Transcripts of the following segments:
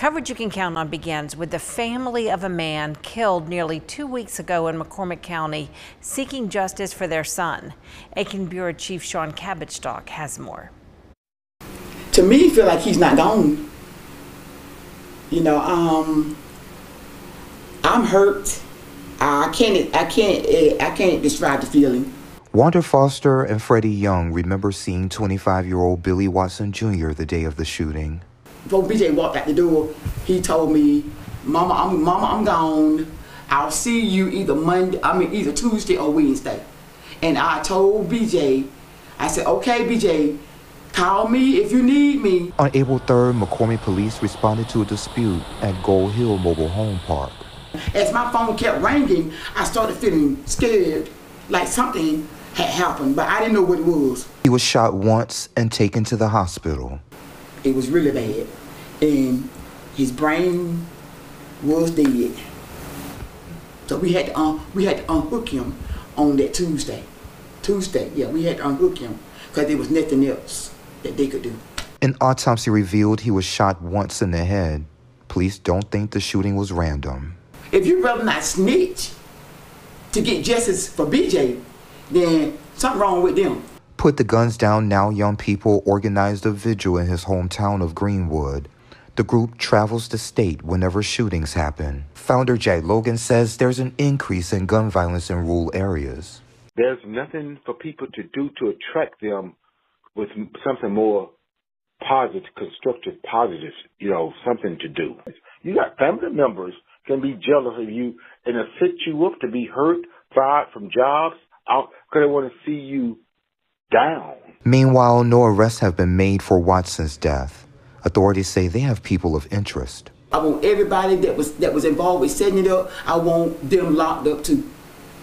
Coverage you can count on begins with the family of a man killed nearly two weeks ago in McCormick County seeking justice for their son. Aiken Bureau Chief Sean Cabbage has more. To me, feel like he's not gone. You know, um, I'm hurt. I can't, I can't, eh, I can't describe the feeling. Wanda Foster and Freddie Young remember seeing 25-year-old Billy Watson Jr. the day of the shooting. Before BJ walked out the door, he told me, "Mama, I'm Mama, I'm gone. I'll see you either Monday, I mean either Tuesday or Wednesday." And I told BJ, I said, "Okay, BJ, call me if you need me." On April 3rd, McCormick police responded to a dispute at Gold Hill Mobile Home Park. As my phone kept ringing, I started feeling scared, like something had happened, but I didn't know what it was. He was shot once and taken to the hospital. It was really bad, and his brain was dead. So we had to um, we had to unhook him on that Tuesday. Tuesday, yeah, we had to unhook him because there was nothing else that they could do. An autopsy revealed he was shot once in the head. Police don't think the shooting was random. If you rather not snitch to get justice for BJ, then something wrong with them. Put the guns down now young people organized a vigil in his hometown of Greenwood. The group travels the state whenever shootings happen. Founder Jay Logan says there's an increase in gun violence in rural areas. There's nothing for people to do to attract them with something more positive, constructive, positive, you know, something to do. You got family members can be jealous of you and set you up to be hurt, fired from jobs, out because they want to see you down. Meanwhile, no arrests have been made for Watson's death. Authorities say they have people of interest. I want everybody that was that was involved with setting it up. I want them locked up too.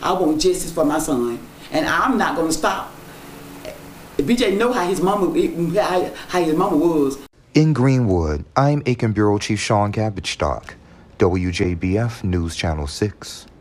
I want justice for my son, and I'm not going to stop. BJ know how his mama how his mama was. In Greenwood, I'm Aiken Bureau Chief Sean Cabbage WJBF News Channel 6.